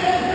Amen.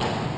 you.